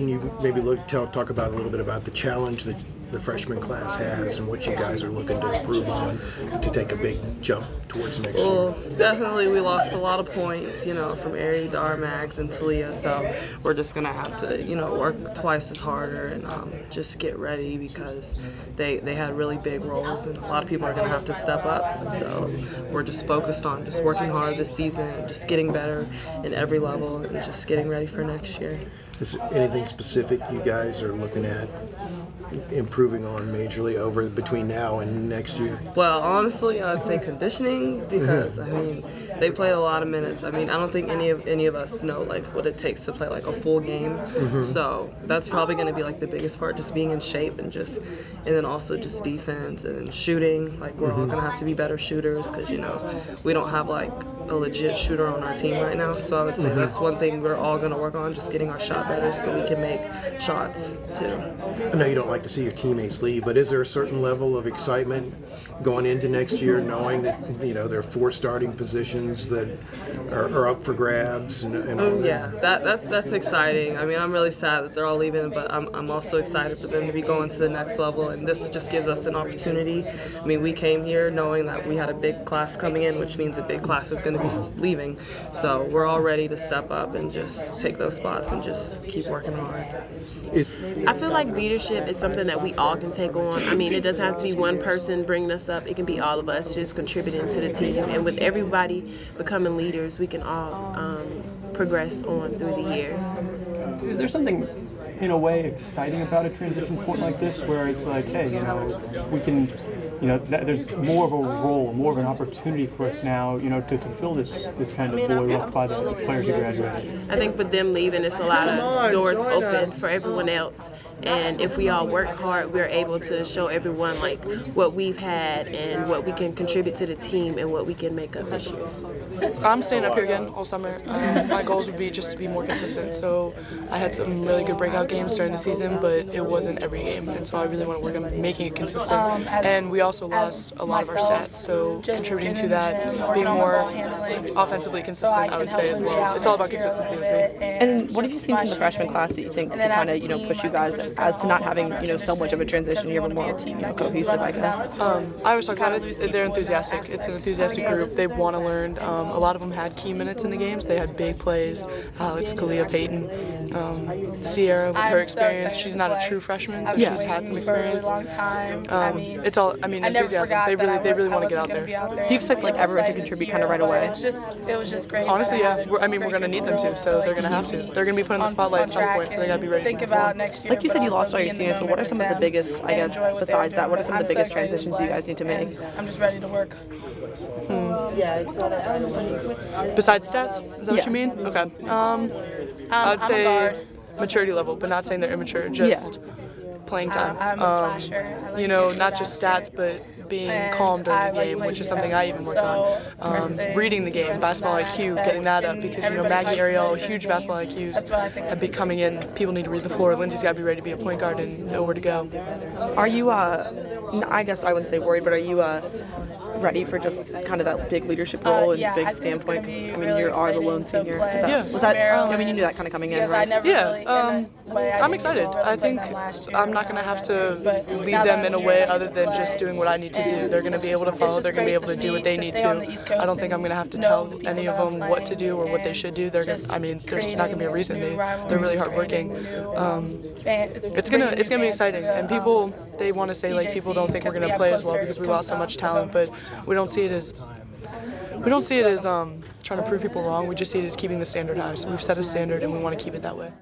can you maybe look, tell, talk about a little bit about the challenge that the freshman class has and what you guys are looking to improve on to take a big jump towards next well, year? Well, definitely we lost a lot of points, you know, from Ari, Darmags, and Talia. So we're just gonna have to, you know, work twice as harder and um, just get ready because they they had really big roles and a lot of people are gonna have to step up. So we're just focused on just working hard this season, and just getting better in every level, and just getting ready for next year. Is there anything specific you guys are looking at improving on majorly over between now and next year? Well, honestly, I'd say conditioning because mm-hmm. I mean they play a lot of minutes. I mean, I don't think any of any of us know like what it takes to play like a full game. Mm-hmm. So that's probably going to be like the biggest part, just being in shape and just, and then also just defense and shooting. Like we're mm-hmm. all going to have to be better shooters because you know we don't have like a legit shooter on our team right now. So I would say mm-hmm. that's one thing we're all going to work on, just getting our shot better so we can make shots too. I know you don't like to see your teammates leave, but is there a certain level of excitement going into next year, knowing that you know there are four starting positions that are, are up for grabs? And, and oh, yeah, that, that's that's exciting. I mean, I'm really sad that they're all leaving, but I'm, I'm also excited for them to be going to the next level, and this just gives us an opportunity. I mean, we came here knowing that we had a big class coming in, which means a big class is going to be leaving. So we're all ready to step up and just take those spots and just keep working hard. I feel like leadership is something that we all can take on. I mean, it doesn't have to be one person bringing us up. It can be all of us just contributing to the team. And with everybody becoming leaders, we can all um, progress on through the years. Is there something in a way exciting about a transition point like this where it's like, hey, you know, we can, you know, that, there's more of a role, more of an opportunity for us now, you know, to, to fill this this kind of void left by the players who graduated. I think with them leaving, it's a lot of doors open for everyone else and if we all work hard we're able to show everyone like what we've had and what we can contribute to the team and what we can make up this year. I'm staying up here again all summer. Um, my goals would be just to be more consistent. So i had some really good breakout games during the season but it wasn't every game. And so i really want to work on making it consistent. Um, and we also lost a lot of our stats so contributing to that being more offensively consistent i would say as well. it's all about consistency with me and what have you seen from the freshman class that you think can kind of you know push you guys as to not having you know so much of a transition. You're more you know, cohesive, I guess. Um, I was talking about it. They're enthusiastic. It's an enthusiastic group. They want to learn. Um, a lot of them had key minutes in the games. They had big plays. Alex, Kalia, Peyton, um, Sierra with her experience. She's not a true freshman, so yeah. she's had some experience. Um, it's all. I mean, enthusiasm. They really, they really want to get out there. Do you expect like everyone to contribute kind of right away? It's just, it was just great. Honestly, yeah. We're, I mean, we're gonna need them to, so they're gonna have to. They're gonna be put in the spotlight at some point, so they gotta be ready. Think about next year. Like you said, you lost all your seniors, but what are some of the biggest, I guess, besides that, what are some of the biggest transitions you guys need to make? I'm just ready to work. Hmm. Besides stats, is that what you mean? Okay. Um, I would say maturity level, but not saying they're immature. Just playing time. Um, you know, not just stats, but being and calm during the game, like which is something I even work so on. Um, reading the game, basketball IQ, getting that up because you know Maggie Ariel, huge basketball IQs, have been coming in. People need to read the floor. Lindsay's got to be ready to be a point guard and know where to go. Are you? Uh, I guess I wouldn't say worried, but are you uh, ready for just kind of that big leadership role uh, and yeah, big standpoint? Cause, I mean, really you are the lone senior. That, yeah. Was that? I mean, you knew that kind of coming in, right? yeah. Really, um, I'm excited. I think I'm not going to have to lead them in a way other than just doing what I need to do. They're going to be able to follow. They're going to be able to do what they need to. I don't think I'm going to have to tell any of them what to do or what they should do. They're gonna, I mean, there's not going to be a reason. They, they're really hardworking. Um, it's gonna it's gonna be exciting, and people they want to say like people don't think we're going to play as well because we lost so much talent, but we don't see it as we don't see it as um, trying to prove people wrong. We just see it as keeping the standard high. So we've set a standard and we want to keep it that way.